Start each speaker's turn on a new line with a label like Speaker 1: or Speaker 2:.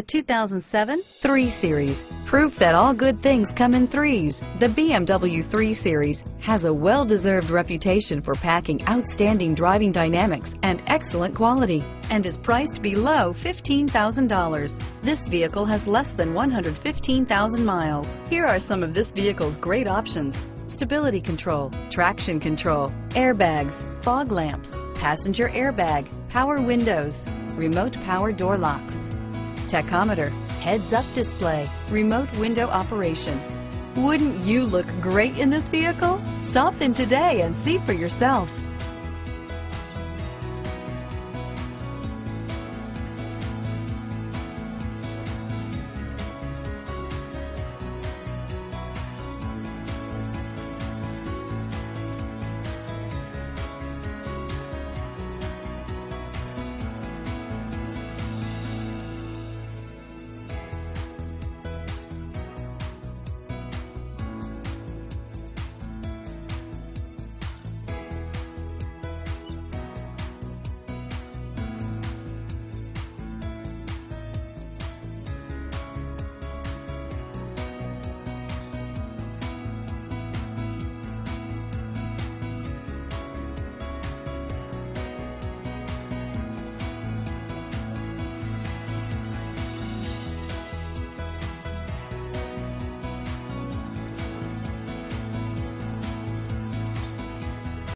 Speaker 1: The 2007 3 Series. Proof that all good things come in threes. The BMW 3 Series has a well-deserved reputation for packing outstanding driving dynamics and excellent quality and is priced below $15,000. This vehicle has less than 115,000 miles. Here are some of this vehicle's great options. Stability control, traction control, airbags, fog lamps, passenger airbag, power windows, remote power door locks, tachometer, heads-up display, remote window operation. Wouldn't you look great in this vehicle? Stop in today and see for yourself.